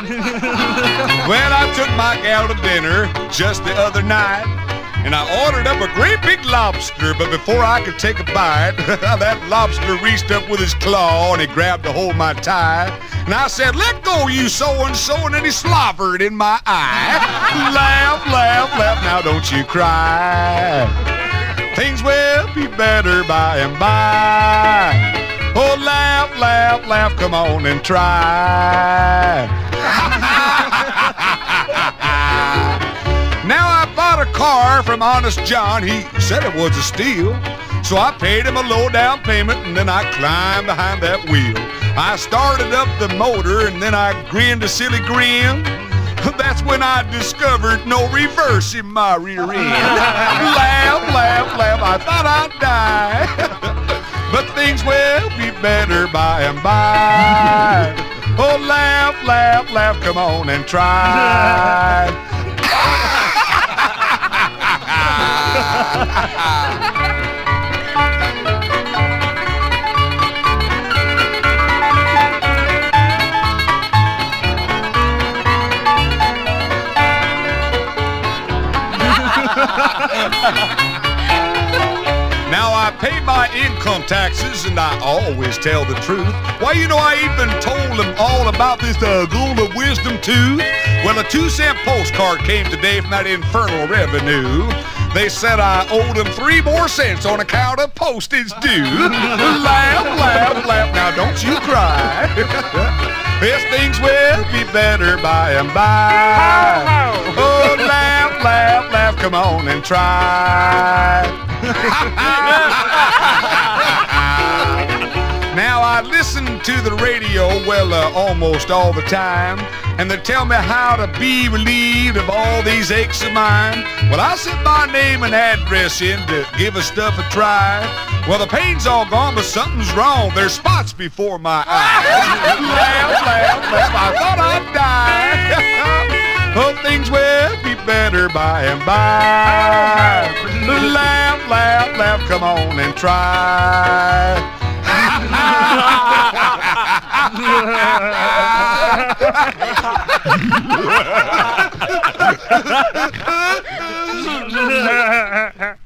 well, I took my gal to dinner just the other night. And I ordered up a great big lobster, but before I could take a bite, that lobster reached up with his claw and he grabbed a hold of my tie. And I said, let go, you so-and-so, and then he slobbered in my eye. laugh, laugh, laugh, now don't you cry. Things will be better by and by. Oh, laugh, laugh, laugh, come on and try. Car from Honest John. He said it was a steal. So I paid him a low down payment and then I climbed behind that wheel. I started up the motor and then I grinned a silly grin. That's when I discovered no reverse in my rear end. laugh, laugh, laugh, I thought I'd die. but things will be better by and by. Oh, laugh, laugh, laugh, come on and try. Ha ha ha! Now I pay my income taxes and I always tell the truth. Why, you know, I even told them all about this uh, gold of wisdom too. Well, a two cent postcard came today from that infernal revenue. They said I owed them three more cents on account of postage due. laugh, laugh, laugh. Now don't you cry. yes, things will be better by and by. Oh, laugh. Come on and try. now I listen to the radio, well, uh, almost all the time, and they tell me how to be relieved of all these aches of mine. Well, I sent my name and address in to give a stuff a try. Well, the pain's all gone, but something's wrong. There's spots before my eyes. laugh, laugh, laugh. I thought I'd. by and by. Laugh, laugh, laugh, come on and try.